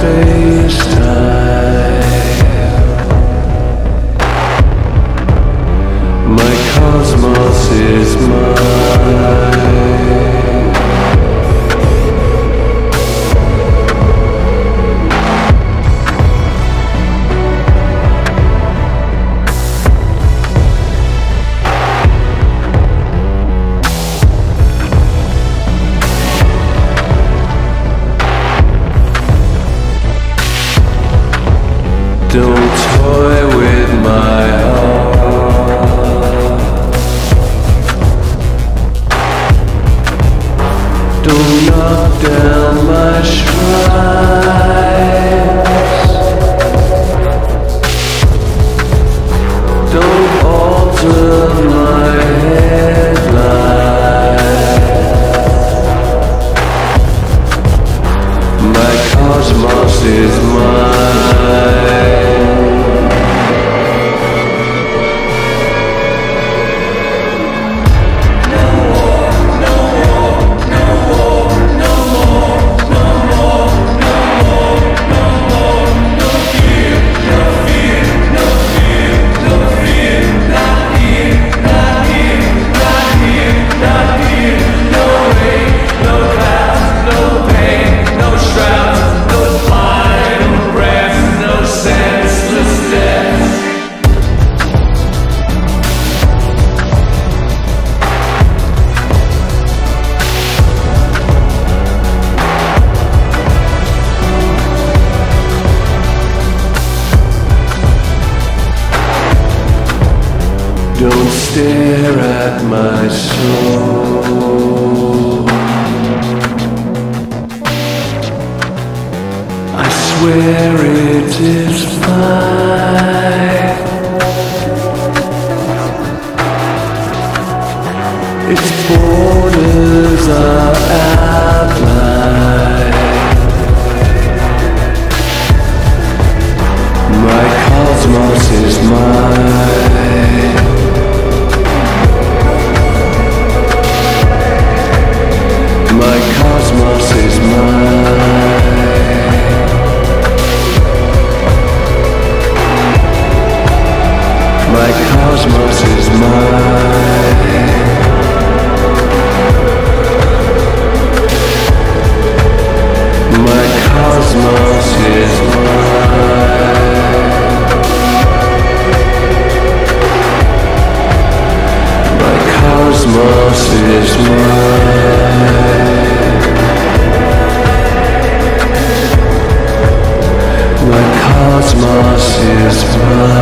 face I swear it is mine. Its borders are outlined. cosmos is mine.